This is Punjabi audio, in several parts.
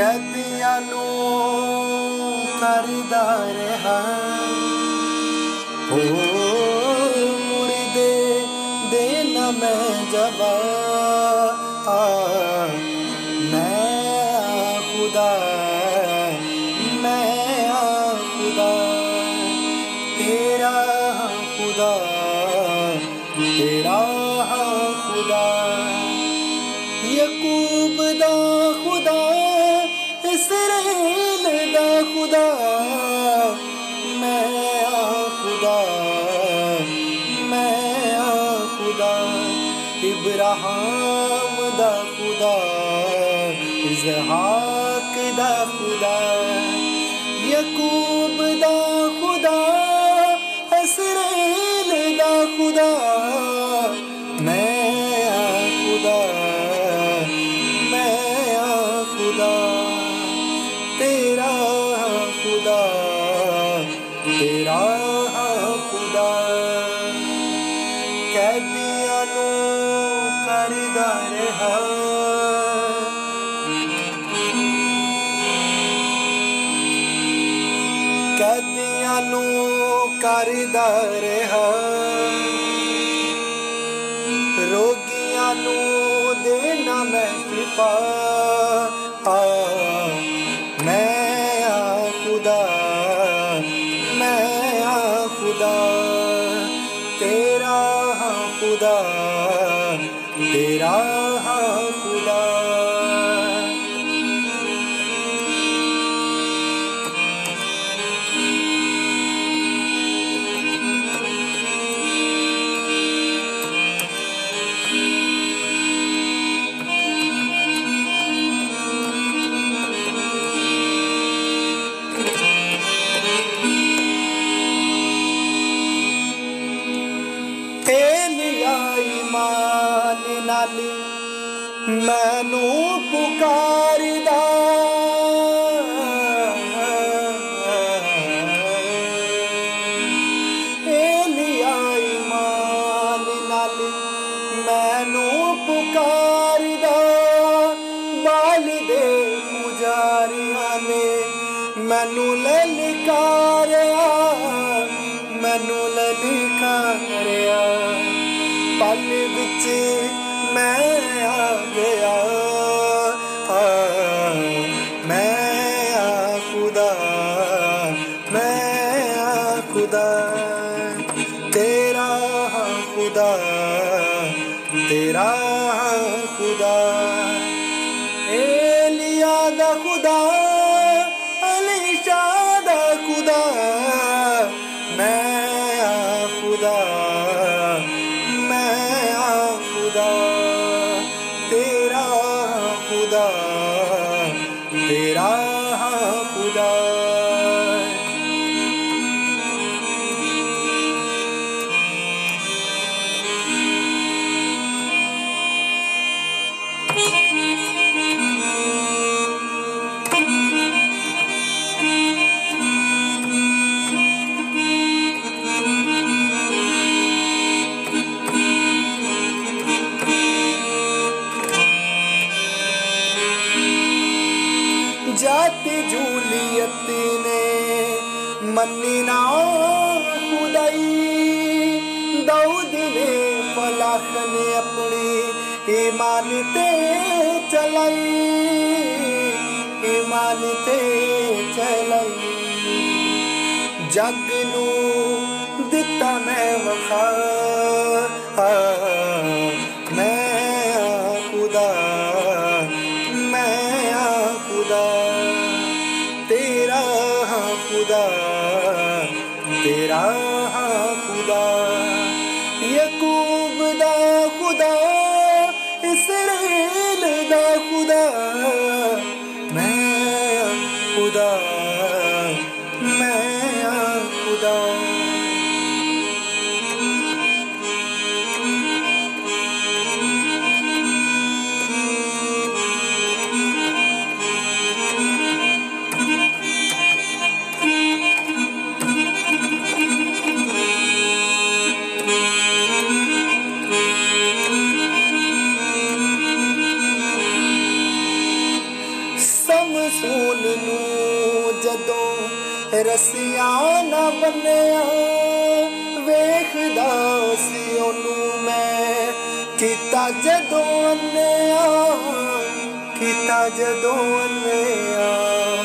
ਕੈਦੀਆਂ ਨੂੰ ਕਰਦਾ ਰਹਾ। ਮੁਰਦੇ ਦੇ ਨਾ ਮੈਂ ਜਵਾ ਮੈਂ ਖੁਦਾ ਮੈਂ ਖੁਦਾ, ਤੇਰਾ ਖੁਦਾ, ਤੇਰਾ इजहाक दा खुदा, यकूब दा खुदा इसराइल दा खुदा। मैं आ खुदा, मैं तेरा खुदा तेरा खुदा। कैदियाँ नु करदा ਕਰਦਾ ਰਹਾ ਰੋਗੀਆਂ ਨੂੰ ਦੇਣਾ ਮੈਂ ਕਿਰਪਾ ਆ ਮੈਂ ਆ ਖੁਦਾ ਮੈਂ ਆ ਖੁਦਾ ਤੇਰਾ ਹਾਂ ਖੁਦਾ ਤੇਰਾ ਮੈਨੂੰ ਪੁਕਾਰਦਾ। ਏਲੀਆ ਇਮਾਨ ਨਾਲ ਮੈਨੂੰ ਪੁਕਾਰਦਾ। ਬਾਲ ਦੇ ਪੁਜਾਰੀਆਂ ਨੇ ਮੈਨੂੰ ਲਲਕਾਰਿਆ ਮੈਨੂੰ ਲਲਕਾਰਿਆ। ਪਲ ਵਿੱਚ खुदा तेरा खुदा तेरा खुदा एलिया दा खुदा ਫਲਾਖ ਨੇ ਆਪਣੀ ਈਮਾਨ ਤੇ ਚਲਾਈ, ਈਮਾਨ ਤੇ ਚਲਾਈ। ਜੱਗ ਨੂੰ ਦਿੱਤਾ ਮੈਂ ਵਖਾ ਮੈਂ ਆ ਖੁਦਾ। ਮੈਂ the ਰੱਸ ਨਾ ਬੰਨਿਆ। ਵੇਖਦਾ ਸੀ ਉਹਨੂੰ ਮੈਂ। ਕੀਤਾ ਜਦੋਂ ਅੰਨਿਆ, ਕੀਤਾ ਜਦੋਂ ਅੰਨਿਆ।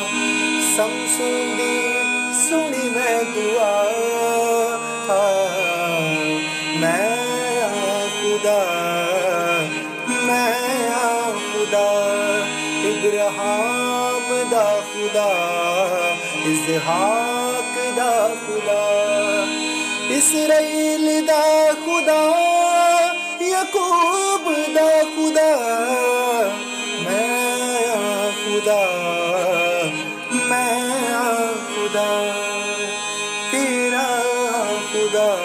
ਸਮਸੁੰਦੀ ਸੁਣੀ ਮੈਂ ਦੁਆ। ਮੈਂ ਖੁਦਾ ਮੈਂ ਖੁਦਾ ਇਬਰਾਹਿਮ ਦਾ ਖੁਦਾ। इजहाक दा खुदा इसराइल दा खुदा, यकूब दा खुदा, मैं आ खुदा, मैं आ खुदा, तेरा खुदा।